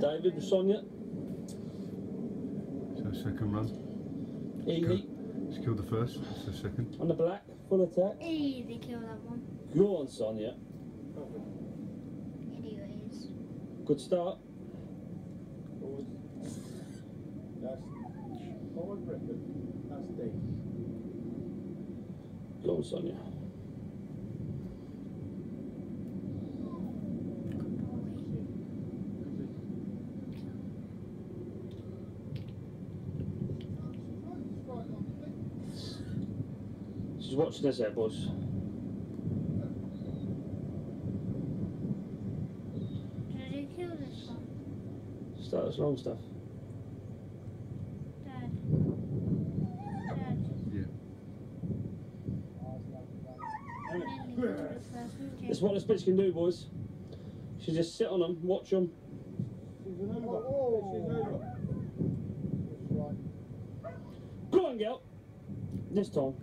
David with Sonya. So second run. Easy. She's killed the first. It's the second. On the black, full attack. Easy kill that one. Go on, Sonya. Anyways. Good start. That's forward record. That's deep. Go on, Sonya. She's watching us there, boys. Did he kill this one? Start us long stuff. Dad. Dad. Yeah. Nearly killed the first one. This is what this bitch can do, boys. She just sit on them, watch them. She's an over. Oh. She's over. Go on, girl. This time.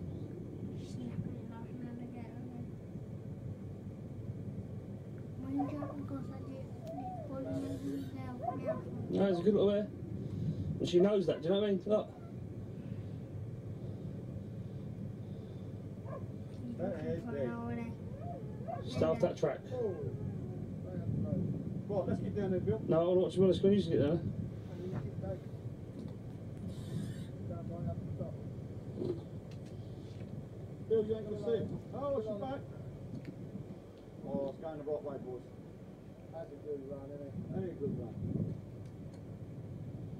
Snapping it off and again. Mind you, because I did this bullying myself now. No, it's a good little bear. And she knows that, do you know what I mean? Look. Off that track. Right, let's get down there, Bill. No, I want to watch you on the get there. Bill, you ain't gonna see it. Oh, she's back. Oh, going the right way, boys. That's a good run, isn't it? A good run.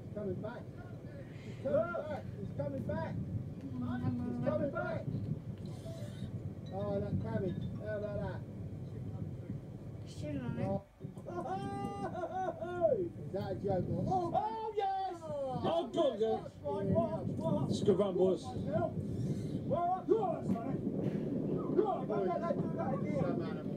It's coming back. It's coming back. It's coming back. It's coming back. Oh, that cabbage. How about that? Still on it. Oh. Is that a joke? Oh, Oh, yes! Oh, oh good, girl. That's right, watch, watch. It's a good run, boys. Well, go on, sonny. Go on, don't let that do that again.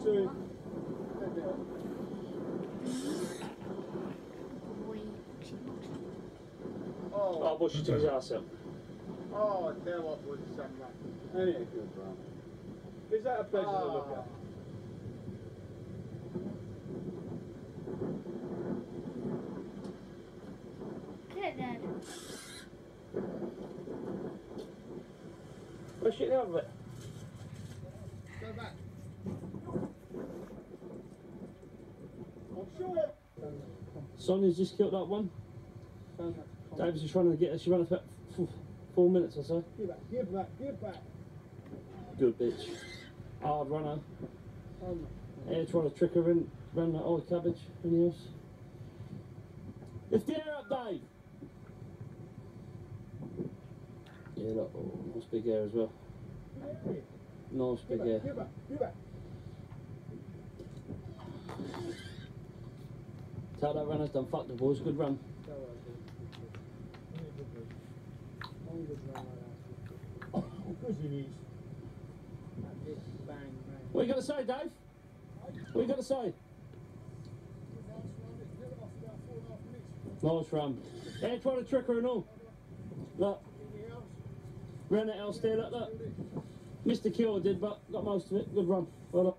You too. Wait. Oh, Oh, boy, she took his ass out. oh, tell what was some run. Ain't it good run? Is that a pleasure to look at? Get it, Dad. Where's shit out of it? Go back. Sonya's just killed that one. Davis is trying to get her. She ran about four minutes or so. Give back. Give back. Give back. Good bitch. Hard runner. Um, Yeah, trying to trick her in, ran that old cabbage. Anything else? Lift the air up, Dave! Yeah, look, oh, nice big air as well. Nice give big back. air. Give back. Give back. Tell that runner's done fucked the boys. Good run. What you going to say, Dave? What are you going to say? Nice run. Yeah, trying to trick her and all. Look, ran it else there, look, look. Kill, I did, but got most of it. Good run. Well done.